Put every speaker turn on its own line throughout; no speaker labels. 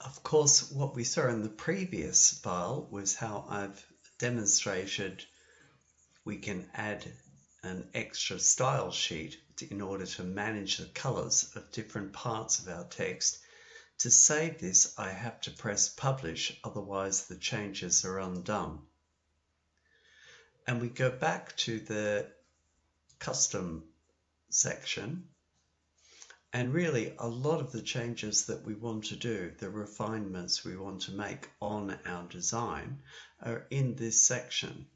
Of course, what we saw in the previous file was how I've demonstrated we can add an extra style sheet in order to manage the colors of different parts of our text. To save this, I have to press publish, otherwise the changes are undone. And we go back to the custom section and really, a lot of the changes that we want to do, the refinements we want to make on our design, are in this section.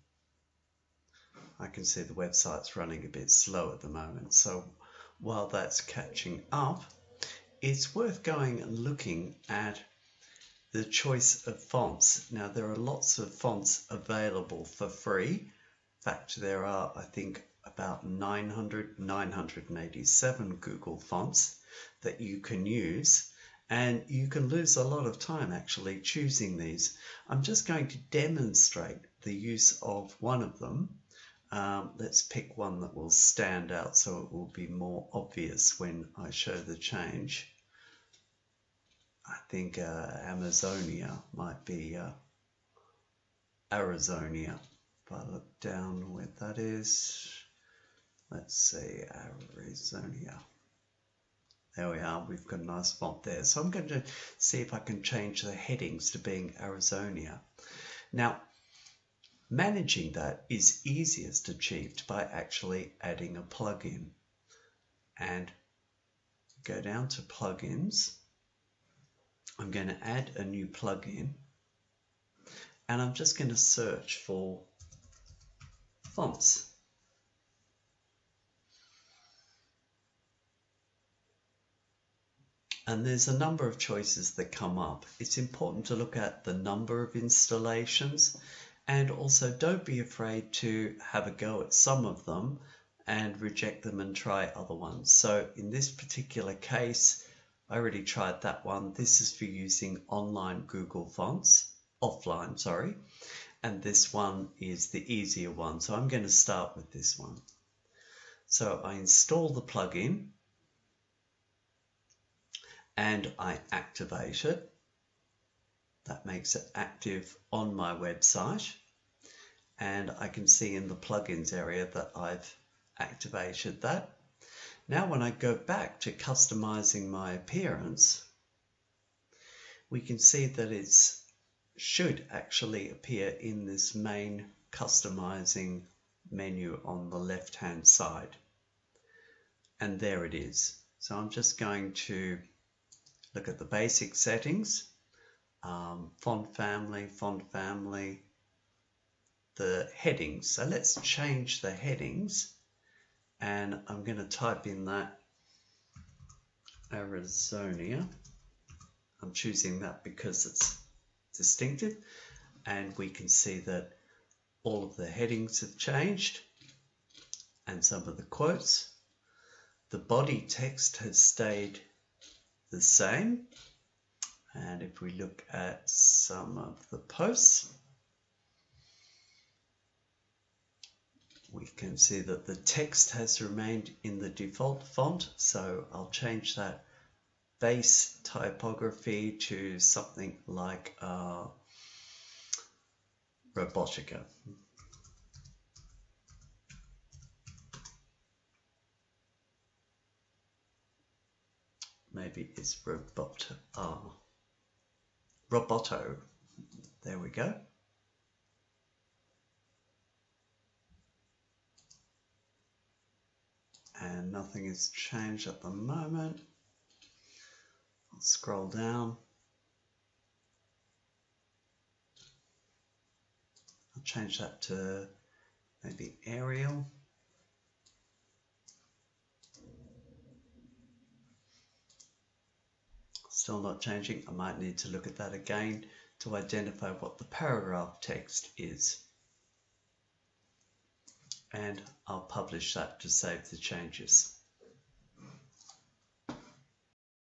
I can see the website's running a bit slow at the moment, so while that's catching up, it's worth going and looking at the choice of fonts. Now, there are lots of fonts available for free. In fact, there are, I think, about 900, 987 Google fonts that you can use and you can lose a lot of time actually choosing these. I'm just going to demonstrate the use of one of them. Um, let's pick one that will stand out so it will be more obvious when I show the change. I think uh, Amazonia might be uh, Arizonia. If I look down where that is, let's say Arizonia. Uh, there we are, we've got a nice font there. So I'm going to see if I can change the headings to being Arizonia. Now, managing that is easiest achieved by actually adding a plugin. And go down to plugins. I'm going to add a new plugin. And I'm just going to search for fonts. And there's a number of choices that come up. It's important to look at the number of installations and also don't be afraid to have a go at some of them and reject them and try other ones. So in this particular case, I already tried that one. This is for using online Google Fonts, offline, sorry. And this one is the easier one. So I'm going to start with this one. So I install the plugin and I activate it. That makes it active on my website. And I can see in the plugins area that I've activated that. Now when I go back to customizing my appearance, we can see that it should actually appear in this main customizing menu on the left hand side. And there it is. So I'm just going to look at the basic settings, um, font family, font family, the headings. So let's change the headings and I'm going to type in that Arizonia. I'm choosing that because it's distinctive and we can see that all of the headings have changed and some of the quotes. The body text has stayed the same. And if we look at some of the posts, we can see that the text has remained in the default font. So I'll change that base typography to something like uh, Robotica. Maybe it's robot uh, roboto. There we go. And nothing has changed at the moment. I'll scroll down. I'll change that to maybe Arial still not changing, I might need to look at that again to identify what the paragraph text is. And I'll publish that to save the changes.